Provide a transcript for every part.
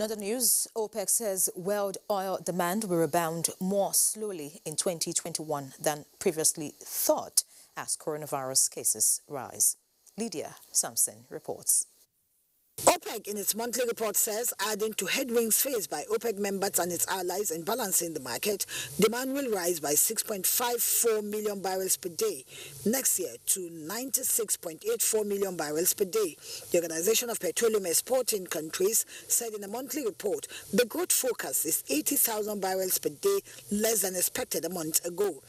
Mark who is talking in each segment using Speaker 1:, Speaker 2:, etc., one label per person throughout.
Speaker 1: Another news, OPEC says world oil demand will rebound more slowly in 2021 than previously thought as coronavirus cases rise. Lydia Samson reports.
Speaker 2: OPEC in its monthly report says, adding to headwinds faced by OPEC members and its allies in balancing the market, demand will rise by 6.54 million barrels per day next year to 96.84 million barrels per day. The Organization of Petroleum Exporting Countries said in a monthly report the growth forecast is 80,000 barrels per day less than expected a month ago.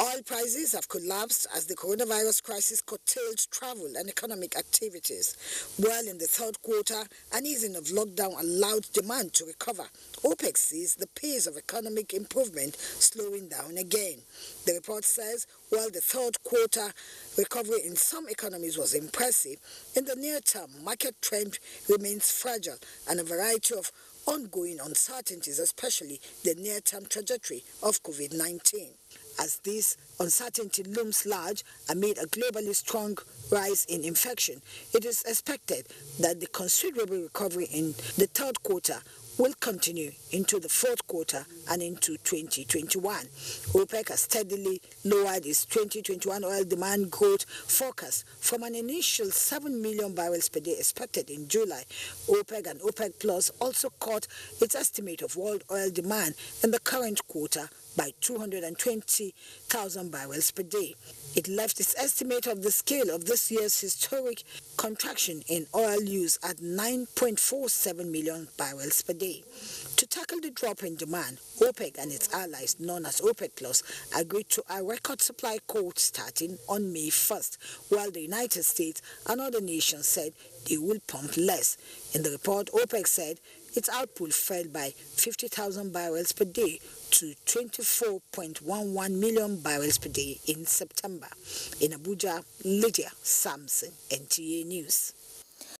Speaker 2: Oil prices have collapsed as the coronavirus crisis curtailed travel and economic activities. While in the third quarter, an easing of lockdown allowed demand to recover. OPEC sees the pace of economic improvement slowing down again. The report says while the third quarter recovery in some economies was impressive, in the near term, market trend remains fragile and a variety of ongoing uncertainties, especially the near-term trajectory of COVID-19 as this uncertainty looms large amid a globally strong rise in infection. It is expected that the considerable recovery in the third quarter will continue into the fourth quarter and into 2021. OPEC has steadily lowered its 2021 oil demand growth forecast from an initial 7 million barrels per day expected in July. OPEC and OPEC Plus also cut its estimate of world oil demand in the current quarter by 220,000 barrels per day. It left its estimate of the scale of this year's historic contraction in oil use at 9.47 million barrels per day. To tackle the drop in demand, OPEC and its allies, known as OPEC Plus, agreed to a record supply quote starting on May 1st, while the United States and other nations said they will pump less. In the report, OPEC said its output fell by 50,000 barrels per day to 24.11 million barrels per day in September. In Abuja, Lydia Samson, NTA News.